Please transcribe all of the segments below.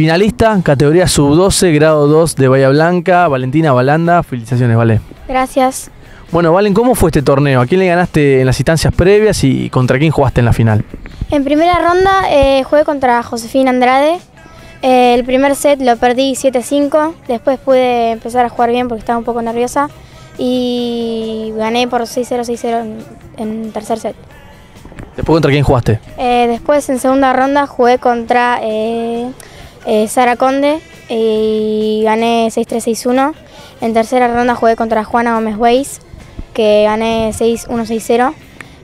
finalista, categoría sub-12, grado 2 de Bahía Blanca, Valentina Balanda. Felicitaciones, Vale. Gracias. Bueno, Valen, ¿cómo fue este torneo? ¿A quién le ganaste en las instancias previas y contra quién jugaste en la final? En primera ronda eh, jugué contra Josefina Andrade. Eh, el primer set lo perdí 7-5. Después pude empezar a jugar bien porque estaba un poco nerviosa. Y gané por 6-0, 6-0 en, en tercer set. ¿Después contra quién jugaste? Eh, después en segunda ronda jugué contra eh, Sara Conde y gané 6-3, 6-1. En tercera ronda jugué contra Juana Gómez Weiss, que gané 6-1, 6-0.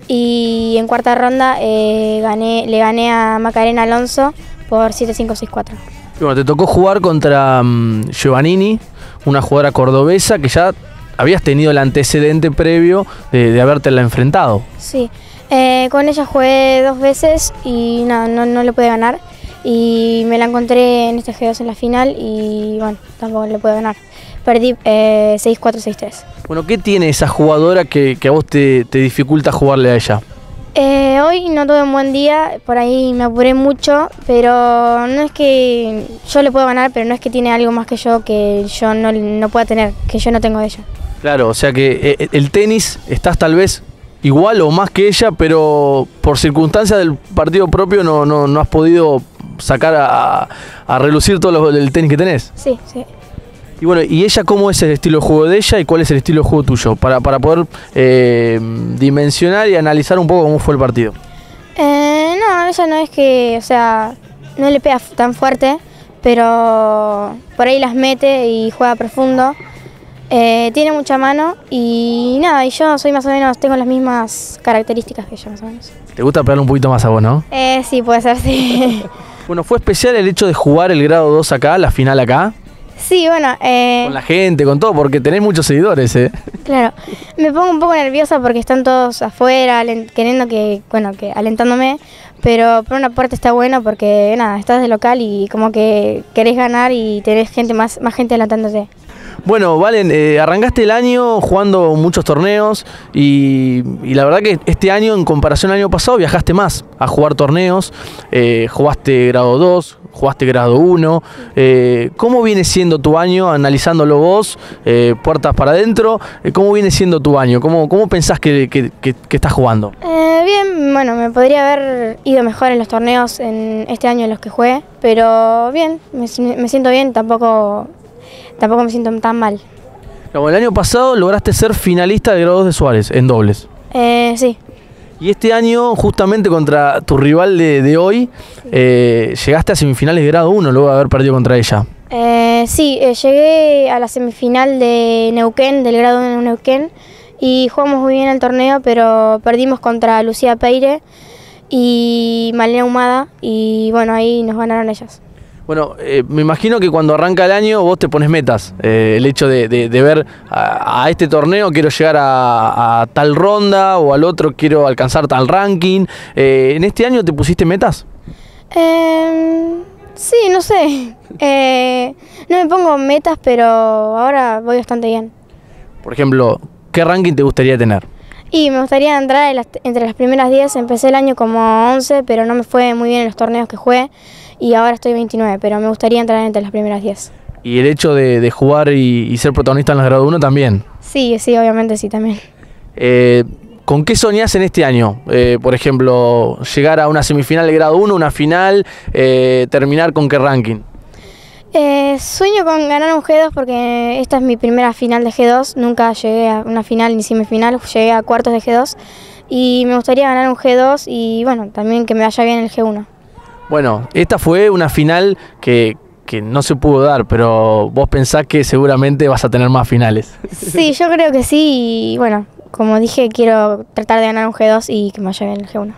Y en cuarta ronda eh, gané, le gané a Macarena Alonso por 7-5, 6-4. Y Bueno, te tocó jugar contra mm, Giovannini, una jugadora cordobesa que ya habías tenido el antecedente previo de, de habértela enfrentado. Sí, eh, con ella jugué dos veces y nada, no, no le pude ganar. Y me la encontré en este G2 en la final y bueno, tampoco le pude ganar. Perdí eh, 6-4, 6-3. Bueno, ¿qué tiene esa jugadora que, que a vos te, te dificulta jugarle a ella? Eh, hoy no tuve un buen día, por ahí me apuré mucho, pero no es que yo le puedo ganar, pero no es que tiene algo más que yo que yo no, no pueda tener, que yo no tengo de ella. Claro, o sea que eh, el tenis estás tal vez igual o más que ella, pero por circunstancias del partido propio no, no, no has podido sacar a, a relucir todo lo, el tenis que tenés. Sí, sí. Y bueno, ¿y ella cómo es el estilo de juego de ella y cuál es el estilo de juego tuyo? Para, para poder eh, dimensionar y analizar un poco cómo fue el partido. Eh, no, ella no es que, o sea, no le pega tan fuerte, pero por ahí las mete y juega profundo. Eh, tiene mucha mano y nada, y yo soy más o menos, tengo las mismas características que ella más o menos. ¿Te gusta pegarle un poquito más a vos, no? Eh, sí, puede ser, sí. Bueno, ¿fue especial el hecho de jugar el grado 2 acá, la final acá? sí, bueno, eh, Con la gente, con todo, porque tenés muchos seguidores, ¿eh? claro. Me pongo un poco nerviosa porque están todos afuera, queriendo que, bueno, que alentándome, pero por una parte está bueno porque, nada, estás de local y como que querés ganar y tenés gente más, más gente alentándote. Bueno, Valen, eh, arrancaste el año jugando muchos torneos y, la verdad que este año, en comparación al año pasado, viajaste más a jugar torneos. eh, jugaste grado 2, jugaste grado 1. eh, ¿Cómo viene siendo tu año, analizándolo vos, puertas para adentro? ¿Cómo viene siendo tu año? ¿Cómo, cómo pensás que, que- estás jugando? Bien, bueno, me podría haber ido mejor en los torneos en este año en los que jugué, pero bien, me siento bien, tampoco, tampoco me siento tan mal. Como el año pasado lograste ser finalista de grado 2 de Suárez en dobles. Eh, sí, Y este año, justamente contra tu rival de, de hoy, eh, llegaste a semifinales de grado 1 luego de haber perdido contra ella. Eh, sí, eh, llegué a la semifinal de Neuquén, del grado de Neuquén, y jugamos muy bien el torneo, pero perdimos contra Lucía Peire y Malena Humada, y bueno, ahí nos ganaron ellas. Bueno, eh, me imagino que cuando arranca el año vos te pones metas. Eh, el hecho de, de- de ver a, a este torneo quiero llegar a, a tal ronda o al otro quiero alcanzar tal ranking. Eh, ¿En este año te pusiste metas? Eh, sí, no sé. Eh, no me pongo metas, pero ahora voy bastante bien. Por ejemplo, ¿qué ranking te gustaría tener? Y me gustaría entrar en las- entre las primeras 10. Empecé el año como 11, pero no me fue muy bien en los torneos que jugué. Y ahora estoy 29, pero me gustaría entrar entre las primeras 10. Y el hecho de, de jugar y, y ser protagonista en los grado 1 también. Sí, sí, obviamente sí también. Eh, ¿Con qué soñás en este año? Eh, por ejemplo, llegar a una semifinal de grado 1, una final, eh, terminar con qué ranking. Eh, sueño con ganar un G2 porque esta es mi primera final de G2. Nunca llegué a una final ni semifinal, llegué a cuartos de G2. Y me gustaría ganar un G2 y bueno, también que me vaya bien el G1. Bueno, esta fue una final que, que no se pudo dar, pero vos pensás que seguramente vas a tener más finales. Sí, yo creo que sí. Y bueno, como dije, quiero tratar de ganar un G2 y que me vaya bien el G1.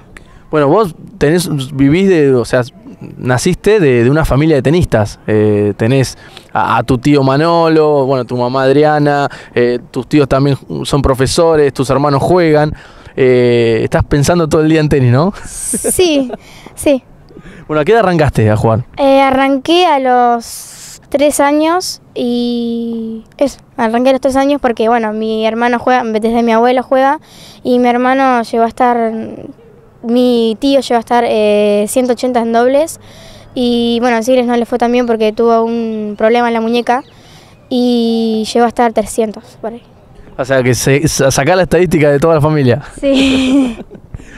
Bueno, vos tenés, vivís de, o sea, naciste de, de una familia de tenistas. Eh, tenés a, a tu tío Manolo, bueno, tu mamá Adriana, eh, tus tíos también son profesores, tus hermanos juegan. Eh, estás pensando todo el día en tenis, ¿no? Sí, sí. Bueno, ¿a qué edad arrancaste a jugar? Eh, arranqué a los tres años y eso, arranqué a los tres años porque bueno, mi hermano juega, desde mi abuelo juega y mi hermano llegó a estar, mi tío llegó a estar eh, 180 en dobles Y bueno, a Sigres no le fue tan bien porque tuvo un problema en la muñeca y llegó a estar 300 por ahí. O sea, que se, sacar la estadística de toda la familia. Sí.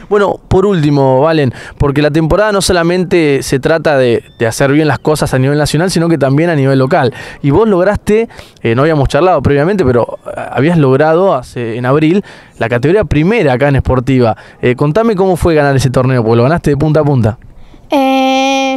Bueno, por último, Valen, porque la temporada no solamente se trata de, hacer bien las cosas a nivel nacional, sino que también a nivel local. Y vos lograste, eh, no habíamos charlado previamente, pero eh, habías logrado hace, en abril la categoría primera acá en Esportiva. Eh, contame cómo fue ganar ese torneo, porque lo ganaste de punta a punta. Eh,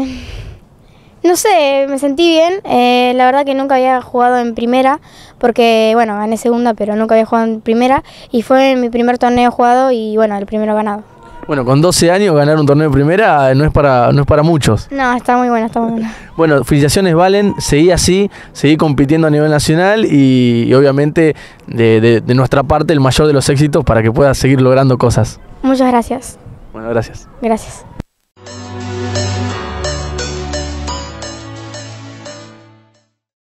no sé, me sentí bien. Eh, la verdad que nunca había jugado en primera, porque bueno, gané segunda, pero nunca había jugado en primera. Y fue mi primer torneo jugado y bueno, el primero ganado. Bueno, con 12 años ganar un torneo de primera no es para, no es para muchos. No, está muy bueno, está muy bueno. Bueno, felicitaciones Valen, seguí así, seguí compitiendo a nivel nacional y, obviamente de, de nuestra parte el mayor de los éxitos para que puedas seguir logrando cosas. Muchas gracias. Bueno, gracias. Gracias.